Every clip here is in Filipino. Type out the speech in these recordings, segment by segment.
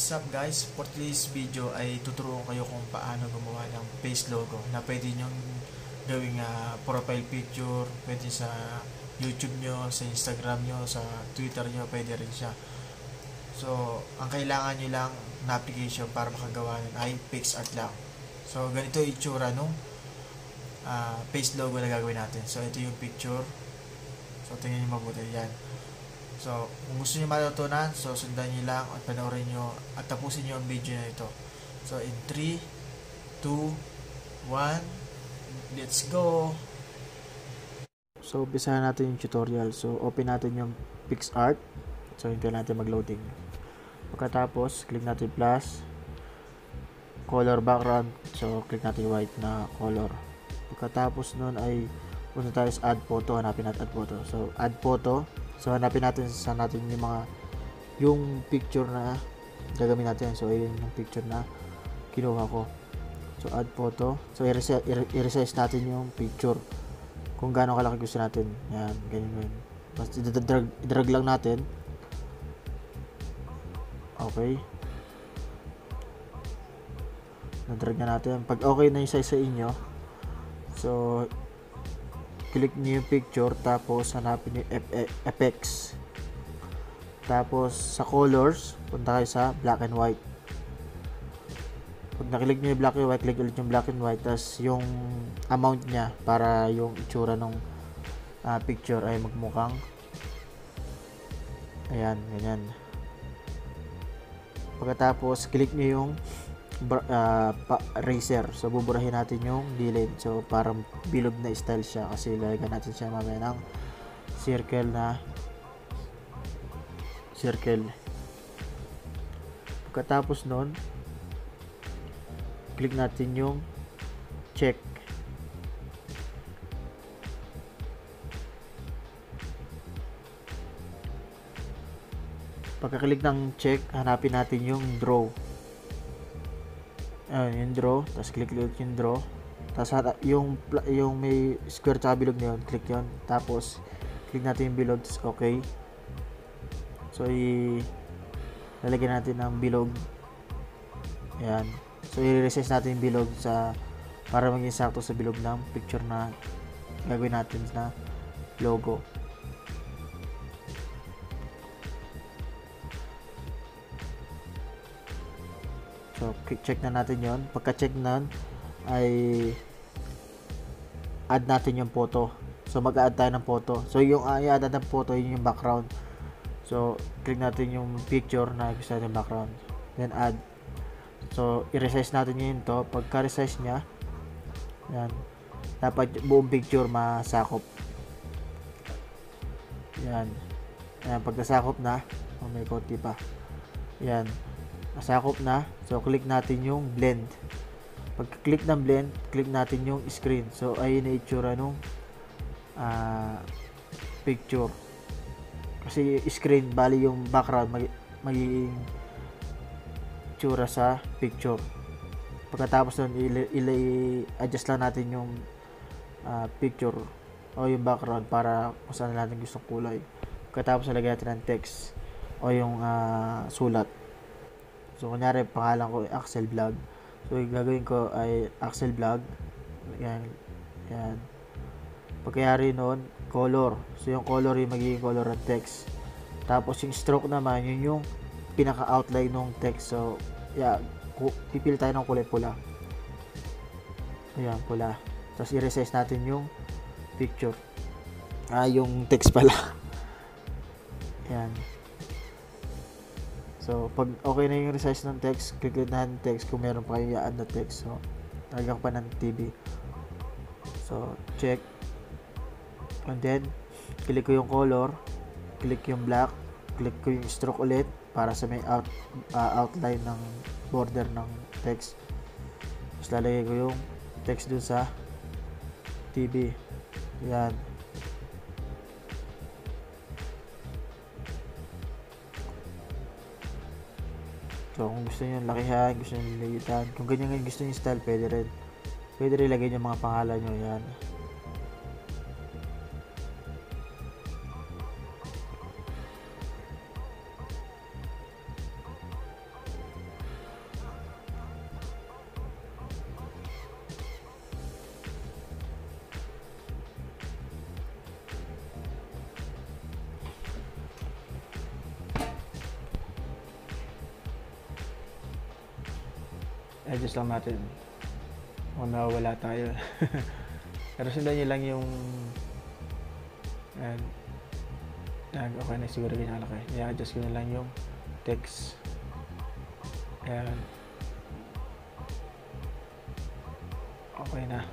What's up guys? For today's video ay tuturuan kayo kung paano gumawa ng face logo na pwede nyong gawing uh, profile picture, pwede sa YouTube nyo, sa Instagram nyo, sa Twitter nyo, pwede rin siya. So, ang kailangan nyo lang na application para makagawa nun ay PixArt lang. So, ganito itsura nung uh, face logo na gagawin natin. So, ito yung picture. So, tingnan nyo mabuti. Yan. So, kung gusto niyo matutunan, so sundan niyo lang at panoorin niyo at tapusin niyo ang video na ito. So, in 3, 2, 1, let's go! So, umpisahan natin yung tutorial. So, open natin yung PixArt. So, hintay natin mag-loading. Pagkatapos, click natin plus, color background. So, click natin white na color. Pagkatapos nun ay punta tayo sa add photo. Hanapin natin add photo. So, add photo. So hanapin natin sa natin yung mga yung picture na gagawin natin. So ayun yung picture na kinuha ko. So add photo. So i-resize natin yung picture. Kung gaano kalaki gusto natin. Yan, ganyan yun. Basta i-drag, i-drag lang natin. Okay. Na-drag na natin. Pag okay na yung size sa inyo, so click niyo yung picture tapos hanapin niyo effects tapos sa colors punta kayo sa black and white. Pag naklik niyo yung black and white click ulit yung black and white tapos yung amount niya para yung itsura ng uh, picture ay magmukhang ayan ganyan. Pagkatapos click niyo yung uh, pa, eraser. So, buburahin natin yung gilid. So, parang bilog na style siya kasi lalagyan natin siya mamaya ng circle na circle. Pagkatapos nun, click natin yung check. Pagka-click ng check, hanapin natin yung draw ayun yung draw tapos click ulit yung draw. Tapos yung yung may square tsaka bilog na click yun. Tapos click natin yung bilog tapos okay. So i lalagyan natin ng bilog. Ayan. So i-resize natin yung bilog sa para maging sakto sa bilog ng picture na gagawin natin na logo So, check na natin yon Pagka-check na ay add natin yung photo. So, mag-add tayo ng photo. So, yung uh, i-add ng photo, yun yung background. So, click natin yung picture na gusto natin background. Then, add. So, i-resize natin yun to. Pagka-resize niya, yan. Dapat buong picture masakop. Yan. Yan, pagkasakop na, oh, may konti pa. Yan nasakop na. So, click natin yung blend. Pag-click ng blend, click natin yung screen. So, ayun na itsura nung uh, picture. Kasi screen, bali yung background, mag magiging itsura sa picture. Pagkatapos nun, i-adjust lang natin yung uh, picture o yung background para kung saan natin gustong kulay. Pagkatapos, nalagyan natin ng text o yung uh, sulat. So, kunyari, pangalan ko Axel Vlog. So, yung gagawin ko ay Axel Vlog. Yan. Yan. Pagkayari noon, color. So, yung color yung magiging color ng text. Tapos, yung stroke naman, yun yung pinaka-outline ng text. So, yeah, pipili tayo ng kulay pula. Ayan, pula. Tapos, i-resize natin yung picture. Ah, yung text pala. Yan. So, pag okay na yung resize ng text, click na ng text kung meron pa kayo i-add na text. So, talagang pa ng TV. So, check. And then, click ko yung color, click yung black, click ko yung stroke ulit para sa may out, uh, outline ng border ng text. Tapos lalagay ko yung text dun sa TV. Yan. So, kung gusto niyo lakihan, gusto niyo liitan, kung ganyan gusto niyo style, pwede rin. Pwede rin ilagay yung mga pangalan niyo yan. Adjust lang natin kung nawawala tayo. Pero sundan nyo lang yung yan yan okay na siguro ganyan laki i-adjust ko na lang yung text. Yan okay na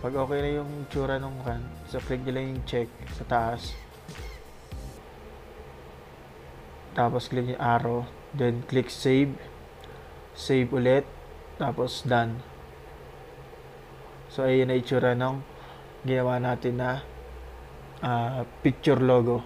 Pag okay na yung tsura nung kan, sa click nyo lang yung check sa taas. Tapos click yung arrow, then click save. Save ulit, tapos done. So ayun na itsura ng ginawa natin na ah, picture logo.